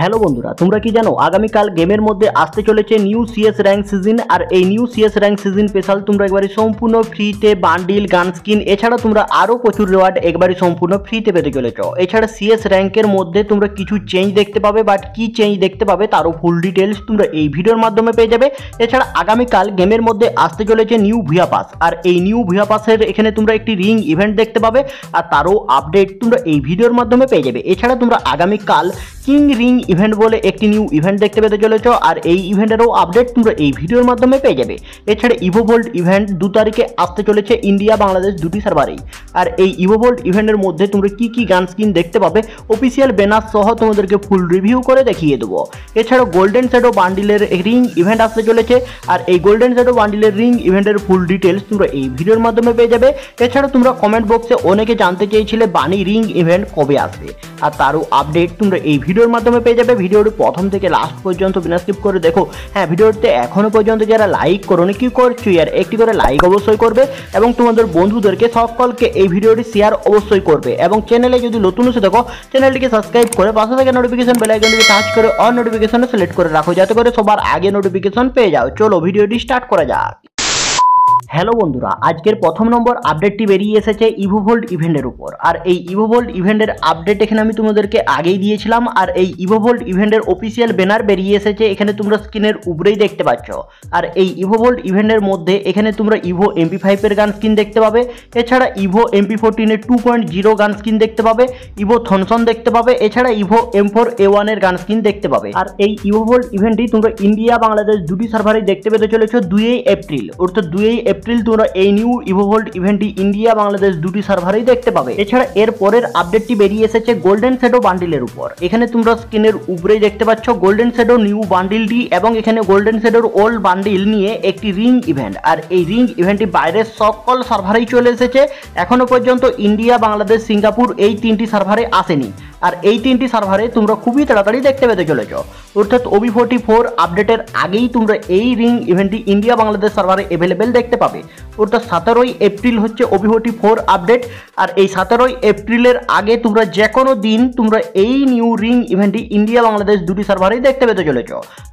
Hello বন্ধুরা, তোমরা কি জানো আগামীকাল গেমের মধ্যে আসতে চলেছে নিউ সিএস র্যাঙ্ক সিজন আর এই new CS rank season special তোমরা একবারে সম্পূর্ণ ফ্রিতে বান্ডিল গান স্কিন এছাড়া তোমরা আরও প্রচুর রিওয়ার্ড একবারে সম্পূর্ণ ফ্রিতে পেতে চলেছ। এছাড়া সিএস র্যাঙ্কের মধ্যে তোমরা কিছু চেঞ্জ দেখতে পাবে বাট কি চেঞ্জ দেখতে পাবে তারও ফুল ডিটেলস তোমরা এই ভিডিওর মাধ্যমে পেয়ে যাবে। এছাড়া আগামীকাল গেমের মধ্যে আসতে চলেছে নিউ ভিয়া পাস আর এই নিউ ভিয়া পাসের এখানে তোমরা একটি রিং ইভেন্ট দেখতে পাবে, আর তারও আপডেট তোমরা এই ভিডিওর মাধ্যমে পেয়ে যাবে। এছাড়া তোমরা আগামীকাল কিং রিং ইভেন্ট বলে একটি নিউ ইভেন্ট দেখতে পেতে চলেছ, আর এই ইভেন্টেরও আপডেট তোমরা এই ভিডিওর মাধ্যমে পেয়ে যাবে। এছাড়া ইভোভোল্ট ইভেন্ট দু তারিখে আসতে চলেছে ইন্ডিয়া বাংলাদেশ দুটি সার্ভারেই আর এই ইভোভোল্ট ইভেন্টের মধ্যে তোমরা কি কি গান স্কিন দেখতে পাবে অফিসিয়াল ব্যানার সহ তোমাদেরকে ফুল রিভিউ করে দেখিয়ে দেবো। এছাড়াও গোল্ডেন শ্যাডো বান্ডিলের রিং ইভেন্ট আসতে চলেছে, আর এই গোল্ডেন শ্যাডো বান্ডিলের রিং ইভেন্টের ফুল ডিটেলস তোমরা এই ভিডিওর মাধ্যমে পেয়ে যাবে। এছাড়া তোমরা কমেন্ট বক্সে অনেকে জানতে চেয়েছিলে বানি রিং ইভেন্ট কবে আসবে, আর তারও আপডেট তোমরা এই ভিডিওর মাধ্যমে পেয়ে যাবে ভিডিওটি প্রথম থেকে লাস্ট পর্যন্ত বিনা স্কিপ করে দেখো। হ্যাঁ ভিডিওতে এখনও পর্যন্ত যারা লাইক করোনি, কি করছ? আর একটি করে লাইক অবশ্যই করবে এবং তোমাদের বন্ধুদেরকে সকলকে এই ভিডিওটি শেয়ার অবশ্যই করবে। এবং চ্যানেলে যদি নতুন এসে দেখো চ্যানেলটিকে সাবস্ক্রাইব করে পাশে থেকে নোটিফিকেশন বেল আইকনটিকে টাচ করে অন নোটিফিকেশন সিলেক্ট করে রাখো। যাতে করে সবার আগে নোটিফিকেশন পেয়ে যাও। চলো, ভিডিওটি স্টার্ট করা যাক। হ্যালো বন্ধুরা, আজকের প্রথম নম্বর আপডেটটি বেরিয়ে এসেছে ইভোভোল্ট ইভেন্টের উপর। আর এই ইভোভোল্ট ইভেন্টের আপডেট এখানে আমি তোমাদেরকে আগেই দিয়েছিলাম, আর এই ইভোভোল্ড ইভেন্টের অফিসিয়াল ব্যানার বেরিয়ে এসেছে, এখানে তোমরা স্ক্রিনের উপরেই দেখতে পাচ্ছ। আর এই ইভোভোল্ট ইভেন্টের মধ্যে এখানে তোমরা ইভো এমপি ফাইভের গান স্কিন দেখতে পাবে, এছাড়া Evo MP ফোরটিনের two point zero gun skin দেখতে পাবে ইভো থনসন দেখতে পাবে, এছাড়া ইভো এম ফোর এ ওয়ানের গান স্কিন দেখতে পাবে। আর এই ইভোভোল্ড ইভেন্টটি তোমরা ইন্ডিয়া বাংলাদেশ দুটি সার্ভারেই দেখতে পেতে চলেছ দুই এপ্রিল অর্থাৎ দুই এপ্রিল তোমরা এই নিউ ইভোভোল্ট ইভেন্টটি ইন্ডিয়া বাংলাদেশ দুটি সার্ভারেই দেখতে পাবে। এছাড়া এর পরের আপডেটটি বেরিয়ে এসেছে গোল্ডেন শ্যাডো বান্ডিলের উপর। এখানে তোমরা স্ক্রিনের উপরেই দেখতে পাচ্ছ গোল্ডেন শ্যাডো নিউ বান্ডিলটি এবং এখানে গোল্ডেন শ্যাডোর ওল্ড বান্ডিল নিয়ে একটি রিং ইভেন্ট আর এই রিং ইভেন্টটি বাইরের সকল সার্ভারেই চলে এসেছে। এখনও পর্যন্ত ইন্ডিয়া, বাংলাদেশ, সিঙ্গাপুর এই তিনটি সার্ভারে আসেনি। আর এই তিনটি সার্ভারে তোমরা খুবই তাড়াতাড়ি দেখতে পেতে চলেছ। অর্থাৎ ওবি ফোর্টি ফোর আপডেটের আগেই তোমরা এই রিং ইভেন্টটি ইন্ডিয়া বাংলাদেশ সার্ভারে অ্যাভেলেবেল দেখতে পাবে। অর্থাৎ সতেরোই এপ্রিল হচ্ছে ওবি ফোর্টি ফোর আপডেট আর এই সতেরোই এপ্রিলের আগে তোমরা যে কোনো দিন তোমরা এই নিউ রিং ইভেন্টটি ইন্ডিয়া বাংলাদেশ দুটি সার্ভারেই দেখতে পেতে চলেছ।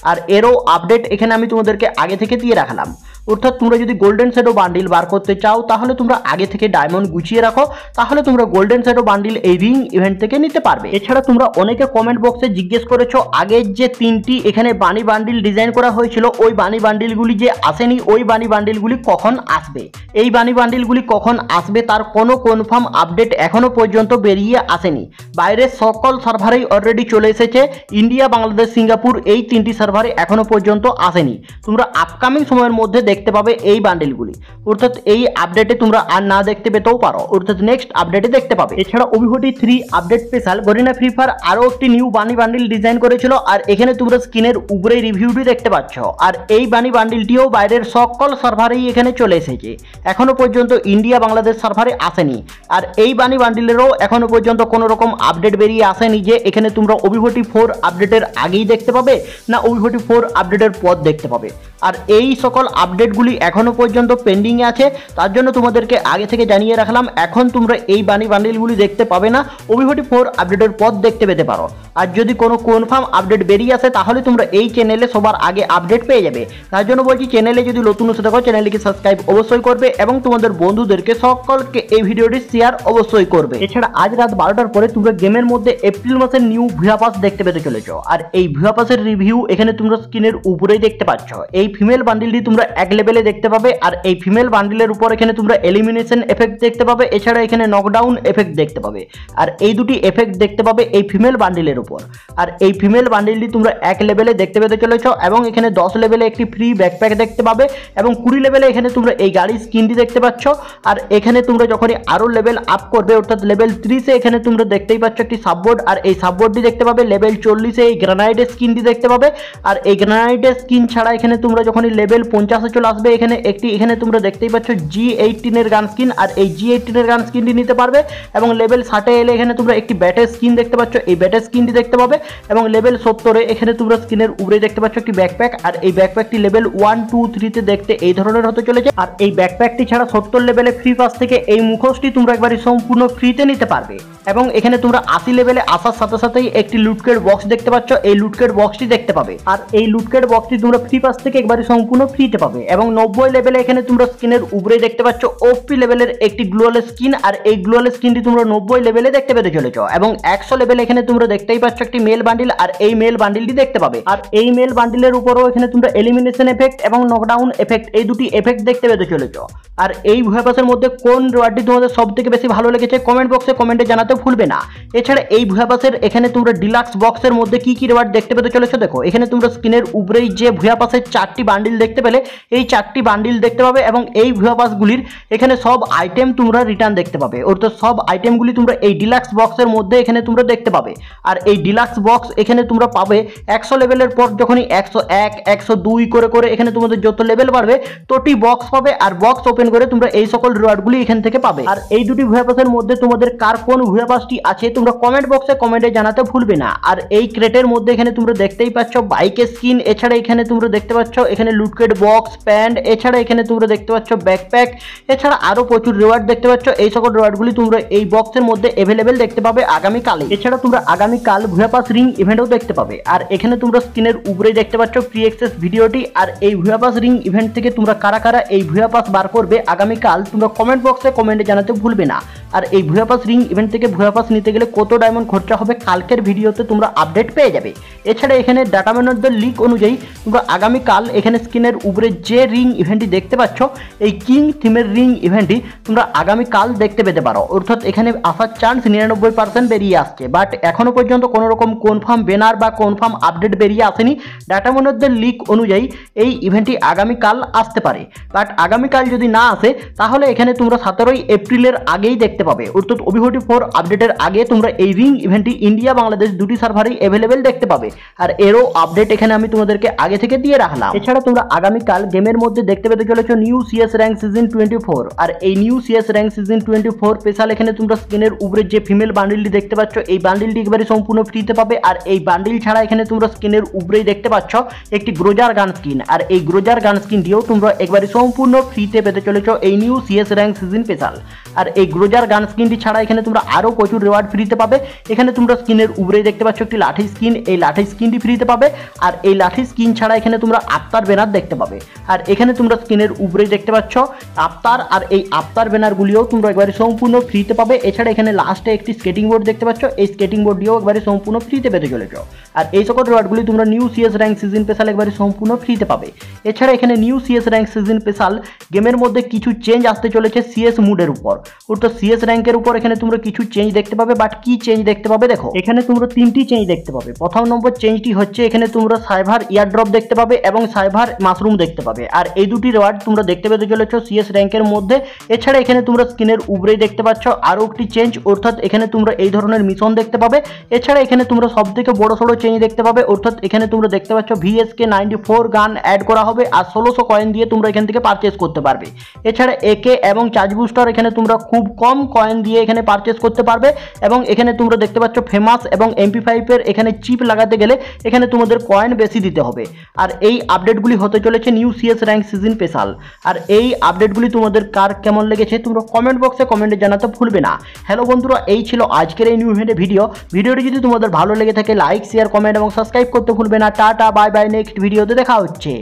আর এরও আপডেট এখানে আমি তোমাদেরকে আগে থেকে দিয়ে রাখলাম। অর্থাৎ তোমরা যদি গোল্ডেন সেডো বান্ডিল বার করতে চাও, তাহলে তোমরা আগে থেকে ডায়মন্ড গুছিয়ে রাখো। তাহলে তোমরা গোল্ডেন সেডো বান্ডিল এই রিং ইভেন্ট থেকে নিতে পারবে। এছাড়া তোমরা অনেকে কমেন্ট বক্সে জিজ্ঞেস করেছ, আগের যে তিনটি এখানে বানি বান্ডিল ডিজাইন করা হয়েছিল, ওই বানি বান্ডিলগুলি যে আসেনি, ওই বানি বান্ডিলগুলি কখন আসবে? এই বানি বান্ডিলগুলি কখন আসবে তার কোনো কনফার্ম আপডেট এখনও পর্যন্ত বেরিয়ে আসেনি। বাইরের সকল সার্ভারেই অলরেডি চলে এসেছে, ইন্ডিয়া, বাংলাদেশ, সিঙ্গাপুর এই তিনটি সার্ভারে এখনও পর্যন্ত আসেনি। তোমরা আপকামিং সময়ের মধ্যে দেখতে পাবে এই বান্ডেলগুলি অর্থাৎ এই আপডেটে তোমরা আর না দেখতে পেতেও পারো। অর্থাৎ নেক্সট আপডেটে দেখতে পাবে। এছাড়া অভিভূতি three update special গরিনা free fire আরও একটি নিউ বানি বান্ডিল ডিজাইন করেছিল, আর এখানে তোমরা স্ক্রিনের উপরে রিভিউটি দেখতে পাচ্ছ। আর এই বানি বান্ডিলটিও বাইরের সকল সার্ভারেই এখানে চলে এসেছে। এখনও পর্যন্ত ইন্ডিয়া বাংলাদেশ সার্ভারে আসেনি। আর এই বানি বান্ডিলেরও এখনও পর্যন্ত কোনো রকম আপডেট বেরিয়ে আসেনি যে এখানে তোমরা অভিভূতি ফোর আপডেটের আগেই দেখতে পাবে, না অভিভূতি ফোর আপডেটের পর দেখতে পাবে। আর এই সকল আপডেটগুলি এখনও পর্যন্ত পেন্ডিংয়ে আছে, তার জন্য তোমাদেরকে আগে থেকে জানিয়ে রাখলাম, এখন তোমরা এই বানি বান্ডিলগুলি দেখতে পাবে না ওবিভটি ফোর আপডেটের পথ দেখতে পেতে পারো। আর যদি কোনো কনফার্ম আপডেট বেরিয়ে আসে, তাহলে তোমরা এই চ্যানেলে সবার আগে আপডেট পেয়ে যাবে। তার জন্য বলছি চ্যানেলে যদি নতুন এসে থাকো চ্যানেলটিকে সাবস্ক্রাইব অবশ্যই করবে এবং তোমাদের বন্ধুদেরকে সকলকে এই ভিডিওটি শেয়ার অবশ্যই করবে। এছাড়া আজ রাত বারোটার পরে তোমরা গেমের মধ্যে এপ্রিল মাসের নিউ ভিয়া পাস দেখতে পেতে চলেছ। আর এই ভিয়া পাসের রিভিউ এখানে তোমরা স্ক্রিনের উপরেই দেখতে পাচ্ছ। এই ফিমেল বান্ডিলটি তোমরা এক লেভেলে দেখতে পাবে আর এই ফিমেল বান্ডিলের উপর এখানে তোমরা এলিমিনেশন এফেক্ট দেখতে পাবে। এছাড়া এখানে নকডাউন এফেক্ট দেখতে পাবে। আর এই দুটি এফেক্ট দেখতে পাবে এই ফিমেল বান্ডিলের উপর। আর এই ফিমেল বান্ডিলটি তোমরা এক লেভেলে দেখতে পেতে চলেছ এবং এখানে দশ লেভেলে একটি ফ্রি ব্যাকপ্যাক দেখতে পাবে এবং কুড়ি লেভেলে এখানে তোমরা এই গাড়ির স্কিনটি দেখতে পাচ্ছ। আর এখানে তোমরা যখনই আরও লেভেল আপ করবে, অর্থাৎ লেভেল ত্রিশে এখানে তোমরা দেখতেই পাচ্ছ একটি সাববোর্ড আর এই সাববোর্ডটি দেখতে পাবে লেভেল চল্লিশে এই গ্রানাইটের স্কিনটি দেখতে পাবে। আর এই গ্রানাইটের স্কিন ছাড়া এখানে তোমরা যখনই লেভেল পঞ্চাশে চলে আসবে, এখানে একটি এখানে তোমরা দেখতেই পাচ্ছ জি এইটিনের গান স্কিন আর এই জি এইটিনের গান স্কিনটি নিতে পারবে। এবং লেভেল ষাটে এলে এখানে তোমরা একটি ব্যাটের স্কিন দেখতে পাচ্ছ। এই ব্যাটের স্কিনটি দেখতে পাবে এবং লেভেল সত্তরে এখানে তোমরা স্ক্রিনের উপরে দেখতে পাচ্ছ একটি ব্যাকপ্যাক আর এই ব্যাকপ্যাকটি লেভেল ওয়ান টু থ্রিতে দেখতে এই ধরনের হতে চলেছে। আর এই ব্যাকপ্যাকটি ছাড়া সত্তর লেভেলে ফ্রি পাস থেকে এই মুখোশটি তোমরা একবারই সম্পূর্ণ ফ্রিতে নিতে পারবে। এবং এখানে তোমরা আশি লেভেলে আসার সাথে সাথেই একটি লুটকেট বক্স দেখতে পাচ্ছ। এই লুটকেট বক্সটি দেখতে পাবে। আর এই লুটকেট বক্সটি তোমরা ফ্রি পাস থেকে একবারই সম্পূর্ণ ফ্রিতে পাবে। এবং নব্বই লেভেলে এখানে তোমরা স্কিনের উপরে দেখতে পাচ্ছ ওপি লেভেলের একটি গ্লোয়াল স্কিন আর এই গ্লোয়াল স্কিনটি তোমরা নব্বই লেভেলে দেখতে পেতে চলেছ। এবং একশো লেভেলে এখানে তোমরা দেখতেই পাচ্ছ একটি মেল বান্ডিল আর এই মেল বান্ডিলটি দেখতে পাবে। আর এই মেল বান্ডিলের উপরও এখানে তোমরা এলিমিনেশন এফেক্ট এবং নকডাউন এফেক্ট এই দুটি এফেক্ট দেখতে পেতে চলেছ। আর এই ভুয়াপাসের মধ্যে কোন রিওয়ার্ডটি তোমাদের সব থেকে বেশি ভালো লেগেছে কমেন্ট বক্সে কমেন্টে জানাতে ভুলবে না। এছাড়া এই ভুয়াপাসের এখানে তোমরা ডিলাক্স বক্সের মধ্যে কি কি রিওয়ার্ড দেখতে পেতে চলেছো দেখো। এখানে তোমরা স্ক্রিনের উপরেই যে ভুয়াপাসের চারটি বান্ডিল দেখতে পেলে, এই চারটি বান্ডিল দেখতে পাবে এবং এই ভুয়াপাসগুলির এখানে সব আইটেম তোমরা রিটার্ন দেখতে পাবে। অর্থাৎ সব আইটেমগুলি তোমরা এই ডিলাক্স বক্সের মধ্যে এখানে তোমরা দেখতে পাবে। আর এই ডিলাক্স বক্স এখানে তোমরা পাবে একশো লেভেলের পর যখনই একশো এক, একশো দুই করে করে এখানে তোমাদের যত লেভেল বাড়বে, ততই বক্স পাবে আর বক্স ওপেন করে তোমরা এই সকল রিওয়ার্ডগুলি এখান থেকে পাবে। আর এই দুটি ভুয়াপাসের মধ্যে তোমাদের কার কোন ভুয়াপাসটি আছে তোমরা কমেন্ট বক্সে কমেন্টে জানাতে ভুলবে না। আর এই ক্রেটের মধ্যে এখানে তোমরা দেখতেই পাচ্ছ বাইকের স্কিন এছাড়া এখানে তোমরা দেখতে পাচ্ছ এখানে লুটকেট বক্স প্যান্ট এছাড়া এখানে তোমরা দেখতে পাচ্ছ ব্যাকপ্যাক এছাড়া আরও প্রচুর রিওয়ার্ড দেখতে পাচ্ছ। এই সকল রিওয়ার্ডগুলি তোমরা এই বক্সের মধ্যে অ্যাভেলেবেল দেখতে পাবে আগামীকালে এছাড়া তোমরা আগামীকাল ভুয়াপাস রিং ইভেন্টও দেখতে পাবে। আর এখানে তোমরা স্ক্রিনের উপরে দেখতে পাচ্ছ ফ্রি এক্সেস ভিডিওটি। আর এই ভুয়াপাস রিং ইভেন্ট থেকে তোমরা কারা কারা এই ভুয়াপাস বার করবে আগামীকাল, তোমরা কমেন্ট বক্সে কমেন্টে জানাতে ভুলবে না। আর এই ভুয়াপাস রিং ইভেন্ট থেকে ভুয়াপাস নিতে গেলে কত ডায়মন্ড খরচা হবে কালকের ভিডিওতে তোমরা আপডেট পেয়ে যাবে। এছাড়া এখানে ডাটা ম্যানেজার লিক অনুযায়ী তোমরা আগামীকাল এখানে স্ক্রিনের উপরে যে রিং ইভেন্টটি দেখতে পাচ্ছ, এই কিং থিমের রিং ইভেন্টটি তোমরা আগামীকাল দেখতে পেতে পারো। অর্থাৎ এখানে আসার চান্স নিরানব্বই পার্সেন্ট বেরিয়ে আসছে। বাট এখনও পর্যন্ত কোনো রকম কনফার্ম ব্যানার বা কনফার্ম আপডেট বেরিয়ে আসেনি। ডাটা ম্যানেজার লিক অনুযায়ী এই ইভেন্টটি আগামীকাল আসতে পারে। বাট আগামীকাল যদি না আসে, তাহলে এখানে তোমরা সতেরোই এপ্রিলের আগেই দেখতে পাবে। অর্থাৎ ওবিহটি ফোর আপডেটের আগে তোমরা এই রিং ইভেন্টটি ইন্ডিয়া বাংলাদেশ দুটি সার্ভারেই অ্যাভেলেবেল দেখতে পাবে। আর এরও আপডেট এখানে আমি তোমাদেরকে আগে থেকে দিয়ে রাখলাম। এছাড়া তোমরা আগামীকাল গেমের মধ্যে দেখতে পেতে চলেছো new CS rank season twenty four আর এই new CS rank season twenty four special এখানে তোমরা স্ক্রিনের উপরে যে ফিমেল বান্ডিলটি দেখতে পাচ্ছ, এই বান্ডিলটি একেবারে সম্পূর্ণ ফ্রিতে পাবে। আর এই বান্ডিল ছাড়া এখানে তোমরা স্ক্রিনের উপরেই দেখতে পাচ্ছ একটি গ্রোজার গান স্কিন আর এই গ্রোজার গান স্কিন দিয়েও তোমরা একবারে সম্পূর্ণ ফ্রিতে পেতে চলেছো এই new CS rank season special আর এই গ্রোজার গান স্কিনটি ছাড়া এখানে তোমরা আরও প্রচুর রেওয়ার্ড ফ্রিতে পাবে। এখানে তোমরা স্কিনের উপরেই দেখতে পাচ্ছ একটি লাঠি স্কিন এই লাঠি স্কিনটি ফ্রিতে পাবে। আর এই লাঠি স্কিন ছাড়া এখানে তোমরা আফতার ব্যানার দেখতে পাবে। আর এখানে তোমরা স্কিনের উপরেই দেখতে পাচ্ছ আফতার আর এই আফতার ব্যানারগুলিও তোমরা একবারে সম্পূর্ণ ফ্রিতে পাবে। এছাড়া এখানে লাস্টে একটি স্কেটিং বোর্ড দেখতে পাচ্ছ। এই স্কেটিং বোর্ডটিও একবারে সম্পূর্ণ ফ্রিতে পেতে চলেছ। আর এই সকল রিওয়ার্ডগুলি তোমরা new CS rank season special একবারে সম্পূর্ণ ফ্রিতে পাবে। এছাড়া এখানে new CS rank season special গেমের মধ্যে কিছু চেঞ্জ আসতে চলেছে সিএস মুডের উপর। অর্থাৎ সিএস র্যাঙ্কের উপর এখানে তোমরা কিছু চেঞ্জ দেখতে পাবে বাট কি চেঞ্জ দেখতে পাবে দেখো। এখানে তোমরা তিনটি চেঞ্জ দেখতে পাবে। প্রথম নম্বর চেঞ্জটি হচ্ছে এখানে তোমরা সাইভার ইয়ারড্রপ দেখতে পাবে এবং সাইভার মাশরুম দেখতে পাবে। আর এই দুটি রিওয়ার্ড তোমরা দেখতে পেতে চলেছো সিএস র্যাঙ্কের মধ্যে। এছাড়া এখানে তোমরা স্ক্রিনের উপরেই দেখতে পাচ্ছ আরও একটি চেঞ্জ অর্থাৎ এখানে তোমরা এই ধরনের মিশন দেখতে পাবে। এছাড়া এখানে তোমরা সব থেকে বড় সড়ো চেঞ্জ দেখতে পাবে। অর্থাৎ এখানে তোমরা দেখতে পাচ্ছ VSK ninety four gun add করা হবে আর ষোলোশো কয়েন দিয়ে তোমরা এখান থেকে পারচেস করতে পারবে। এছাড়া একে এবং চার্জ বুস্টার এখানে তোমরা খুব কম কয়েন দিয়ে এখানে পারচেস করতে পারবে এবং এখানে তোমরা দেখতে পাচ্ছ ফেমাস এবং এমপি ফাইভের এখানে চিপ লাগাতে গেলে এখানে তোমাদের কয়েন বেশি দিতে হবে। আর এই আপডেটগুলি হতে চলেছে new CS rank season special আর এই আপডেটগুলি তোমাদের কার কেমন লেগেছে তোমরা কমেন্ট বক্সে কমেন্টে জানাতে ভুলবে না। হ্যালো বন্ধুরা, এই ছিল আজকের এই নিউ ইভেন্টের ভিডিও ভিডিওটি যদি তোমাদের ভালো লেগে থাকে লাইক শেয়ার কমেন্ট এবং সাবস্ক্রাইব করতে ভুলবে না। টাটা বাই বাই নেক্সট ভিডিওতে দেখা হচ্ছে।